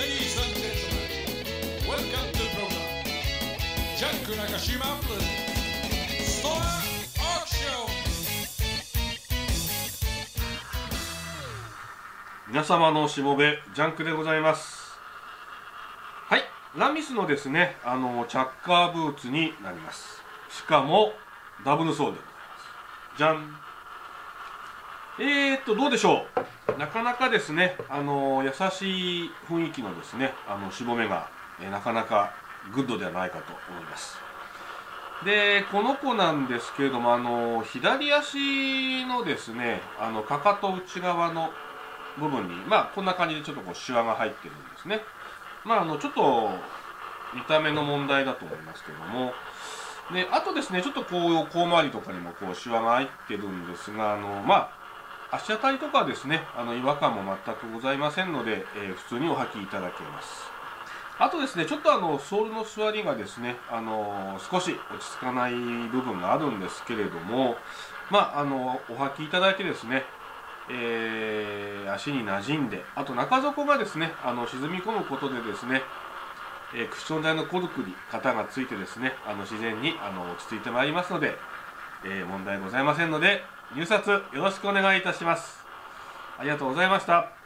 Ladies and gentlemen, welcome to the program. ジャンク中島プレゼンツストアオークション皆様のしもべジャンクでございます。はいラミスのですねあのチャッカーブーツになります。しかもダブルソーでございます。じゃんえー、っとどうでしょう。なかなかですねあの優しい雰囲気のですねあのしぼめが、えなかなかグッドではないかと思います。でこの子なんですけれどもあの左足のですねあのかかと内側の部分にまあこんな感じでちょっとこうシワが入ってるんですね。まああのちょっと見た目の問題だと思いますけども。であとですねちょっとこう甲回りとかにもこうシワが入ってるんですがあのまあ足当たりとかですねあの違和感も全くございませんので、えー普通にお履きいただけます。あとですねちょっとあのソールの座りがですねあの少し落ち着かない部分があるんですけれどもまああのお履きいただいてですねえー足に馴染んであと中底がですねあの沈み込むことでですね、えークッション材のコルクに型がついてですねあの自然にあの落ち着いてまいりますので、えー問題ございませんので入札よろしくお願いいたします。ありがとうございました。